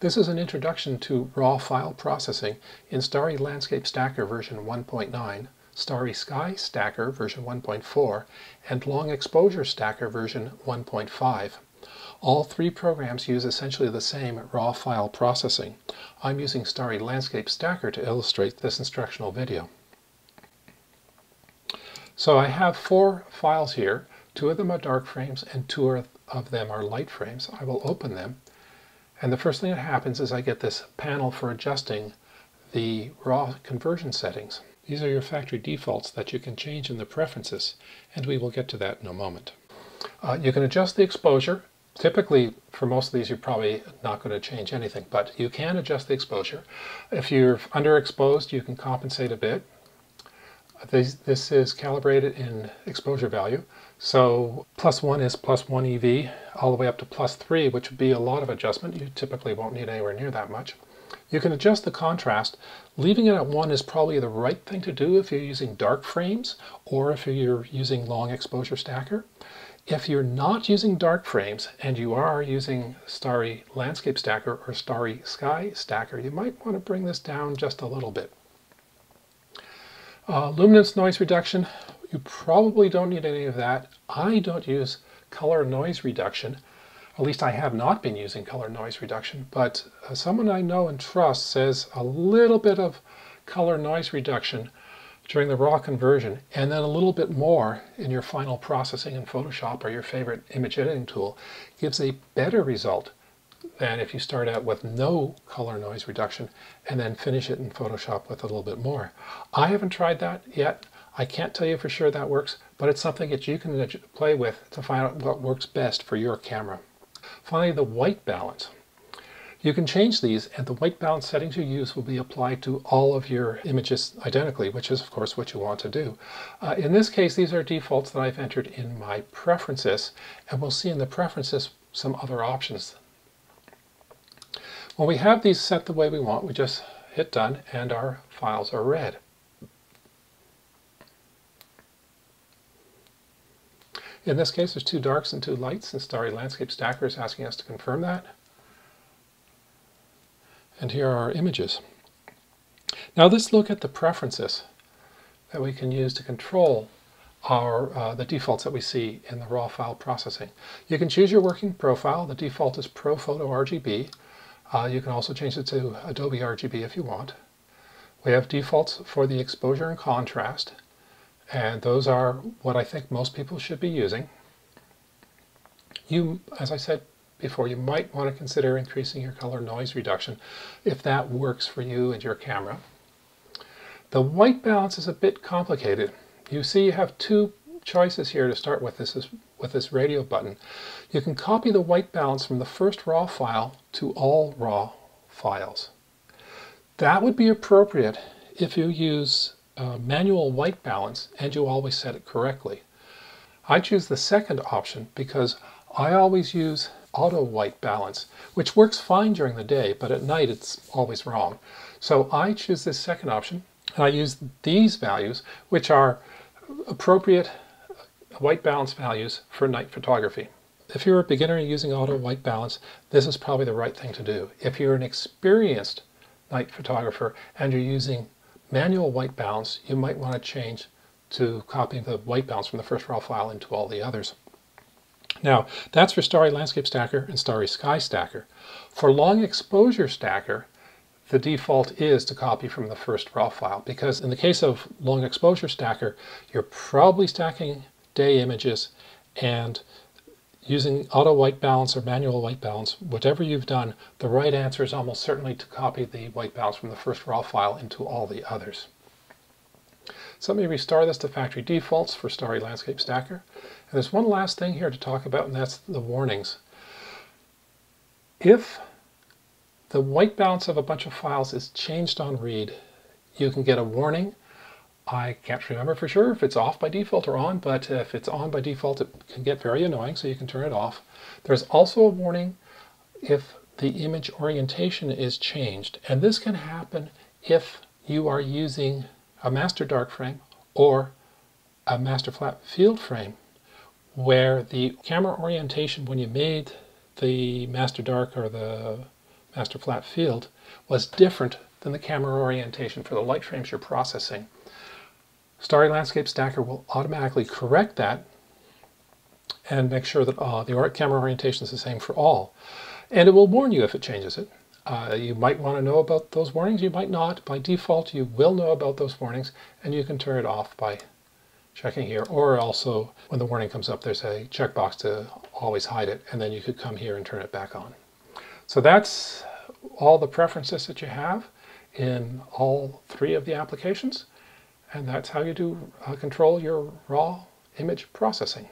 This is an introduction to raw file processing in Starry Landscape Stacker version 1.9, Starry Sky Stacker version 1.4, and Long Exposure Stacker version 1.5. All three programs use essentially the same raw file processing. I'm using Starry Landscape Stacker to illustrate this instructional video. So I have four files here. Two of them are dark frames and two of them are light frames. I will open them and the first thing that happens is I get this panel for adjusting the raw conversion settings. These are your factory defaults that you can change in the preferences, and we will get to that in a moment. Uh, you can adjust the exposure. Typically, for most of these, you're probably not going to change anything, but you can adjust the exposure. If you're underexposed, you can compensate a bit. This, this is calibrated in exposure value. So plus one is plus one EV all the way up to plus three, which would be a lot of adjustment. You typically won't need anywhere near that much. You can adjust the contrast. Leaving it at one is probably the right thing to do if you're using dark frames or if you're using long exposure stacker. If you're not using dark frames and you are using Starry Landscape Stacker or Starry Sky Stacker, you might want to bring this down just a little bit. Uh, luminance noise reduction, you probably don't need any of that. I don't use color noise reduction. At least I have not been using color noise reduction, but uh, someone I know and trust says a little bit of color noise reduction during the raw conversion and then a little bit more in your final processing in Photoshop or your favorite image editing tool gives a better result than if you start out with no color noise reduction and then finish it in Photoshop with a little bit more. I haven't tried that yet. I can't tell you for sure that works, but it's something that you can play with to find out what works best for your camera. Finally, the white balance. You can change these and the white balance settings you use will be applied to all of your images identically, which is of course what you want to do. Uh, in this case, these are defaults that I've entered in my preferences, and we'll see in the preferences some other options when we have these set the way we want, we just hit done and our files are read. In this case, there's two darks and two lights, and Starry Landscape Stacker is asking us to confirm that. And here are our images. Now let's look at the preferences that we can use to control our uh, the defaults that we see in the raw file processing. You can choose your working profile. The default is ProPhoto RGB. Uh, you can also change it to Adobe RGB if you want. We have defaults for the exposure and contrast, and those are what I think most people should be using. You, as I said before, you might want to consider increasing your color noise reduction if that works for you and your camera. The white balance is a bit complicated. You see you have two choices here to start with. This is with this radio button. You can copy the white balance from the first raw file to all raw files. That would be appropriate if you use uh, manual white balance and you always set it correctly. I choose the second option because I always use auto white balance, which works fine during the day, but at night it's always wrong. So I choose this second option and I use these values, which are appropriate white balance values for night photography. If you're a beginner using auto white balance, this is probably the right thing to do. If you're an experienced night photographer and you're using manual white balance, you might want to change to copying the white balance from the first raw file into all the others. Now, that's for Starry Landscape Stacker and Starry Sky Stacker. For Long Exposure Stacker, the default is to copy from the first raw file because in the case of Long Exposure Stacker, you're probably stacking day images and using auto white balance or manual white balance, whatever you've done, the right answer is almost certainly to copy the white balance from the first raw file into all the others. So let me restore this to factory defaults for Starry Landscape Stacker. And there's one last thing here to talk about, and that's the warnings. If the white balance of a bunch of files is changed on read, you can get a warning I can't remember for sure if it's off by default or on, but if it's on by default, it can get very annoying, so you can turn it off. There's also a warning if the image orientation is changed, and this can happen if you are using a master dark frame or a master flat field frame where the camera orientation when you made the master dark or the master flat field was different than the camera orientation for the light frames you're processing. Starry Landscape Stacker will automatically correct that and make sure that uh, the camera orientation is the same for all. And it will warn you if it changes it. Uh, you might want to know about those warnings, you might not. By default, you will know about those warnings, and you can turn it off by checking here. Or also, when the warning comes up, there's a checkbox to always hide it, and then you could come here and turn it back on. So that's all the preferences that you have in all three of the applications. And that's how you do uh, control your raw image processing.